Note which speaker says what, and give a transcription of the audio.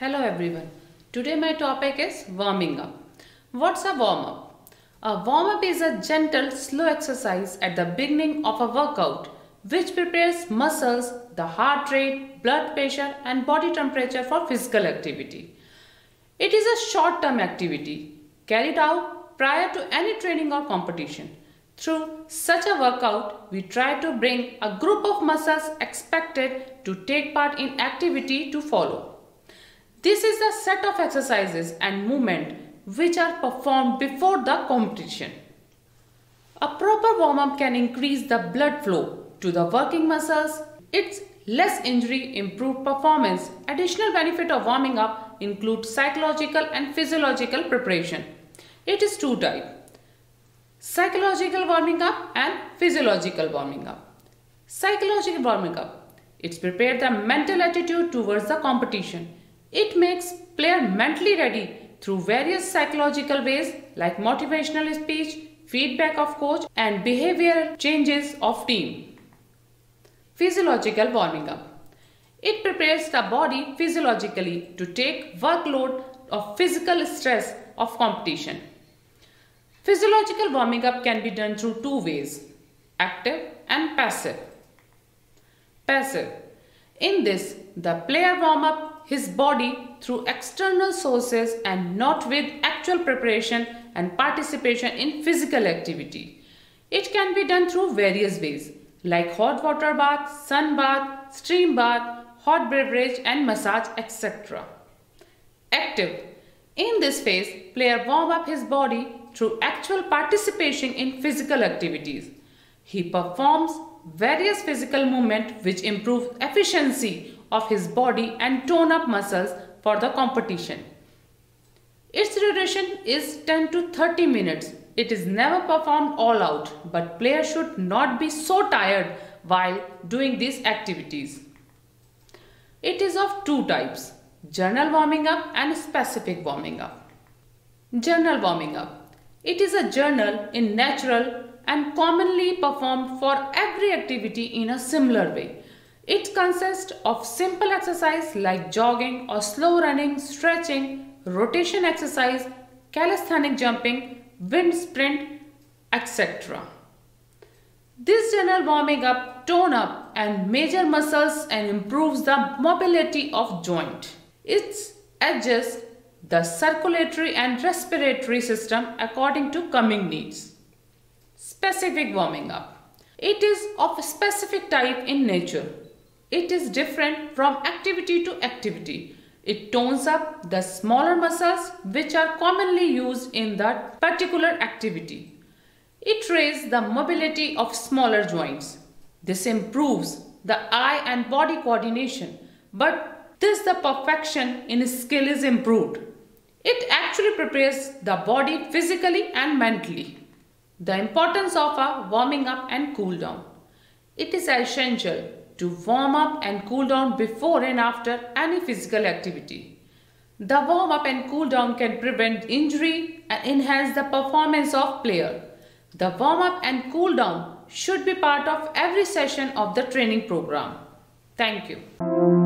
Speaker 1: Hello everyone. Today my topic is warming up. What's a warm up? A warm up is a gentle, slow exercise at the beginning of a workout which prepares muscles, the heart rate, blood pressure and body temperature for physical activity. It is a short term activity carried out prior to any training or competition. Through such a workout, we try to bring a group of muscles expected to take part in activity to follow. This is a set of exercises and movement which are performed before the competition. A proper warm-up can increase the blood flow to the working muscles. It's less injury, improved performance. Additional benefit of warming up include psychological and physiological preparation. It is two type. Psychological warming up and physiological warming up. Psychological warming up. It's prepare the mental attitude towards the competition it makes player mentally ready through various psychological ways like motivational speech, feedback of coach and behavioral changes of team. Physiological warming up. It prepares the body physiologically to take workload of physical stress of competition. Physiological warming up can be done through two ways, active and passive. Passive. In this, the player warm up his body through external sources and not with actual preparation and participation in physical activity. It can be done through various ways like hot water bath, sun bath, steam bath, hot beverage and massage etc. Active. In this phase, player warm up his body through actual participation in physical activities. He performs various physical movement which improve efficiency of his body and tone up muscles for the competition. Its duration is 10 to 30 minutes. It is never performed all out, but players should not be so tired while doing these activities. It is of two types, general warming up and specific warming up. General warming up. It is a journal in natural and commonly performed for every activity in a similar way. It consists of simple exercise like jogging or slow running, stretching, rotation exercise, calisthenic jumping, wind sprint, etc. This general warming up tone up and major muscles and improves the mobility of joint. It adjusts the circulatory and respiratory system according to coming needs. Specific warming up. It is of a specific type in nature it is different from activity to activity. It tones up the smaller muscles which are commonly used in that particular activity. It raises the mobility of smaller joints. This improves the eye and body coordination, but this the perfection in skill is improved. It actually prepares the body physically and mentally. The importance of a warming up and cool down. It is essential to warm up and cool down before and after any physical activity. The warm up and cool down can prevent injury and enhance the performance of player. The warm up and cool down should be part of every session of the training program. Thank you.